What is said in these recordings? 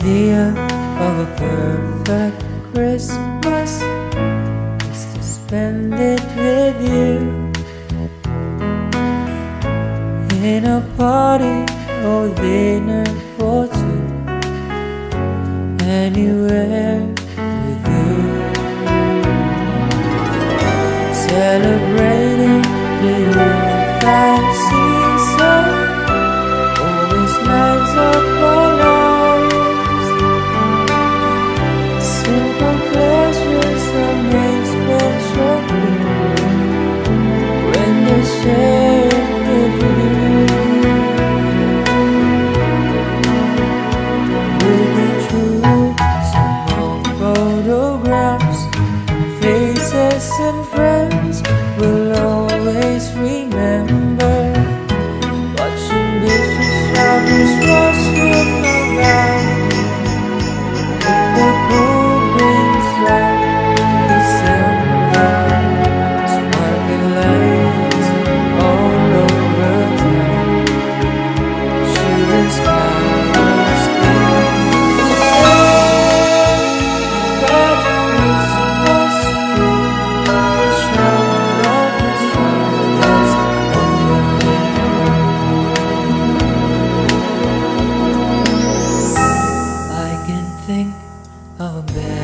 idea of a perfect Christmas is to spend it with you in a party or dinner for two, anywhere with you, celebrating the youth that season always lights up love bed.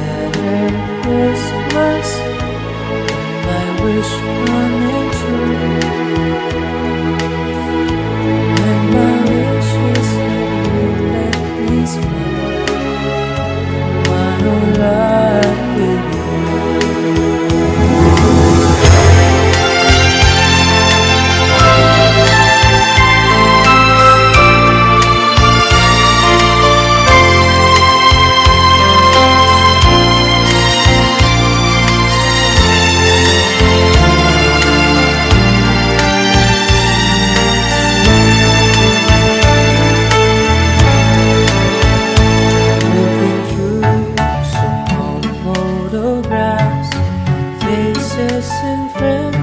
Just and friends.